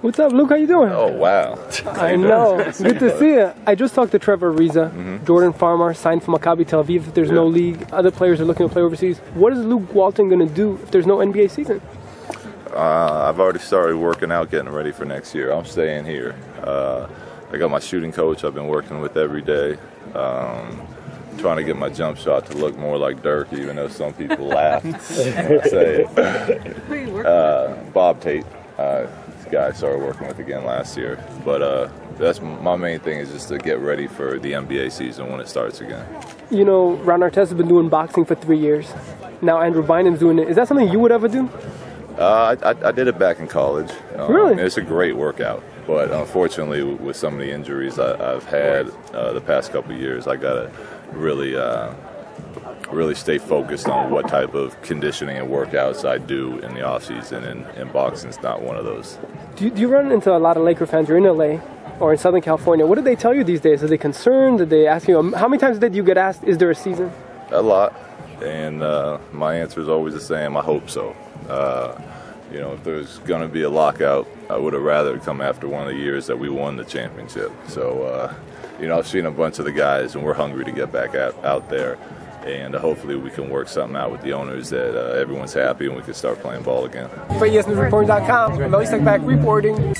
What's up, Luke? How you doing? Oh wow! I know. Good to see you. I just talked to Trevor Ariza. Mm-hmm. Jordan Farmar signed for Maccabi Tel Aviv. If there's no league, other players are looking to play overseas. What is Luke Walton going to do if there's no NBA season? Uh, I've already started working out, getting ready for next year. I'm staying here. Uh, I got my shooting coach. I've been working with every day. Um, trying to get my jump shot to look more like Dirk, even though some people laugh when I say it. Uh, Bob Thate, uh, this guy I started working with again last year. But uh, that's my main thing is just to get ready for the NBA season when it starts again. You know, Ron Artest has been doing boxing for three years. Now Andrew Bynum's doing it. Is that something you would ever do? Uh, I, I, I did it back in college. Um, Really? It's a great workout, but unfortunately, with some of the injuries I, I've had uh, the past couple of years, I gotta really, uh, really stay focused on what type of conditioning and workouts I do in the off season, and, and boxing's not one of those. Do you, do you run into a lot of Laker fans? You're in LA or in Southern California. What do they tell you these days? Are they concerned? Did they ask you? um, How many times did you get asked, "Is there a season?" A lot, and uh, my answer is always the same. I hope so. Uh, you know, if there's going to be a lockout, I would have rather come after one of the years that we won the championship. So, uh, you know, I've seen a bunch of the guys, and we're hungry to get back out, out there. And hopefully, we can work something out with the owners that uh, everyone's happy and we can start playing ball again. For ESNewsReporting.com, I'm Elie Seckbach reporting.